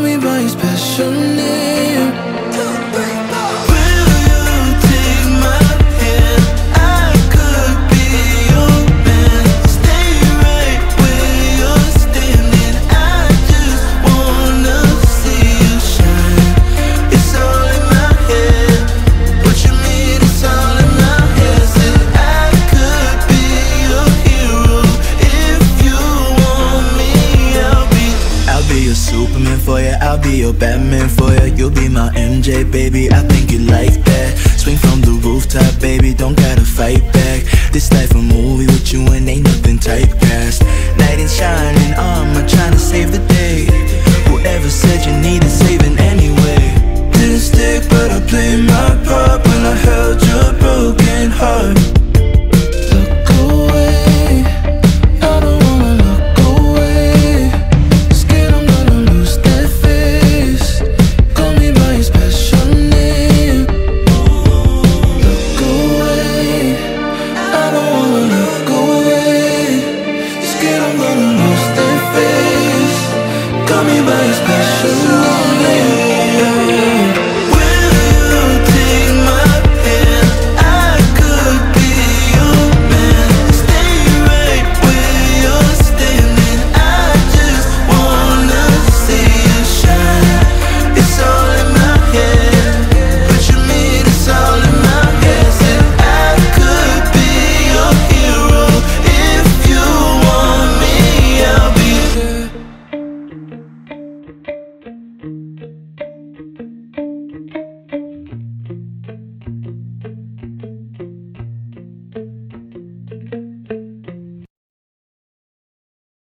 me by his passionate your Batman for ya You'll be my MJ, baby, I think you like that. Swing from the rooftop, baby, don't gotta fight back. This life a movie with you and ain't nothing typecast. Knight and shining armor, trying to save the me, by your special special.